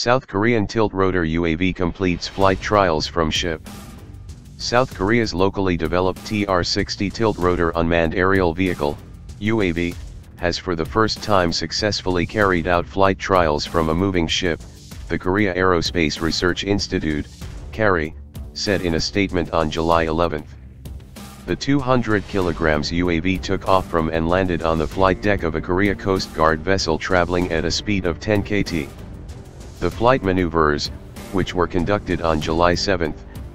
South Korean tilt-rotor UAV completes flight trials from ship. South Korea's locally developed TR-60 tilt-rotor unmanned aerial vehicle, UAV, has for the first time successfully carried out flight trials from a moving ship, the Korea Aerospace Research Institute, KARI, said in a statement on July 11. The 200 kilograms UAV took off from and landed on the flight deck of a Korea Coast Guard vessel traveling at a speed of 10 kt. The flight maneuvers, which were conducted on July 7,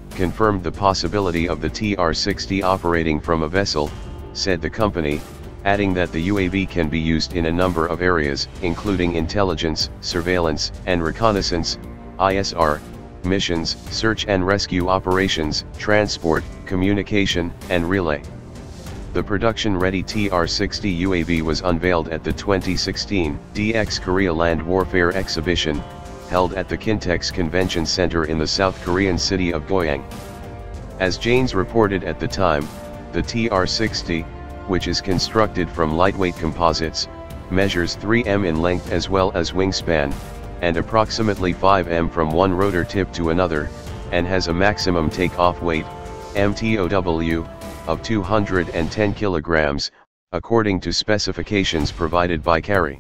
confirmed the possibility of the TR-60 operating from a vessel, said the company, adding that the UAV can be used in a number of areas, including intelligence, surveillance, and reconnaissance, ISR, missions, search and rescue operations, transport, communication, and relay. The production-ready TR-60 UAV was unveiled at the 2016 DX Korea Land Warfare Exhibition, held at the Kintex Convention Center in the South Korean city of Goyang. As Janes reported at the time, the TR-60, which is constructed from lightweight composites, measures 3 m in length as well as wingspan, and approximately 5 m from one rotor tip to another, and has a maximum takeoff weight, MTOW, of 210 kilograms, according to specifications provided by KARI.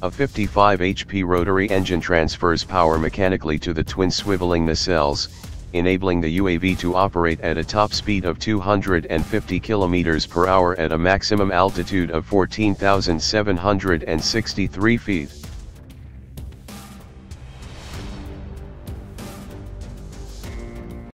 A 55 HP rotary engine transfers power mechanically to the twin swiveling nacelles, enabling the UAV to operate at a top speed of 250 km per hour at a maximum altitude of 14,763 feet.